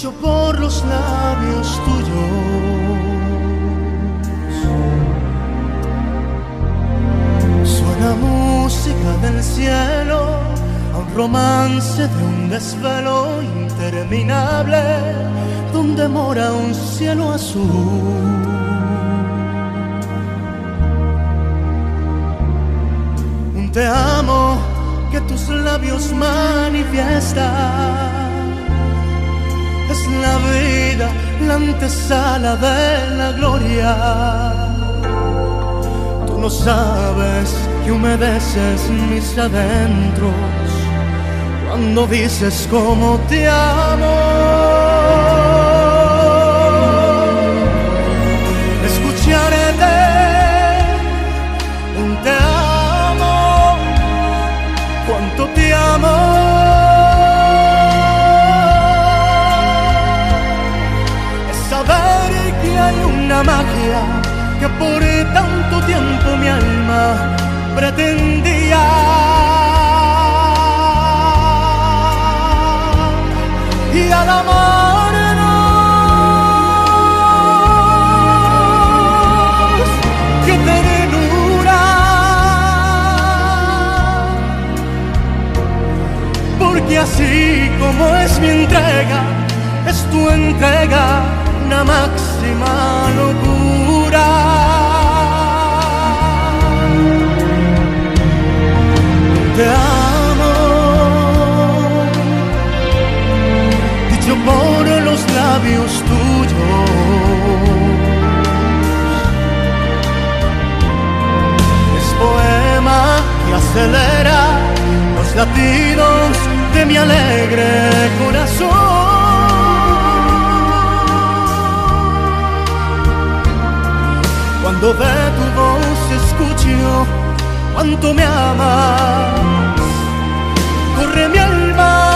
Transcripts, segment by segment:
dicho por los labios tuyos. Suena música del cielo a un romance de un desvelo interminable donde mora un cielo azul. Un te amo que tus labios manifiestan. La antesala de la gloria. Tú no sabes que humedeces mis adentros cuando dices cómo te amo. Pretendía. Y al amarnos, qué ternura. Porque así como es mi entrega, es tu entrega una máxima locura. Labios tuyos. Es poema que acelera los latidos de mi alegre corazón. Cuando de tu voz escucho cuánto me amas, corre mi alma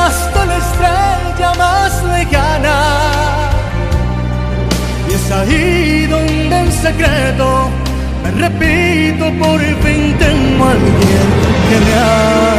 secreto me repito por fin tengo a alguien que me ama.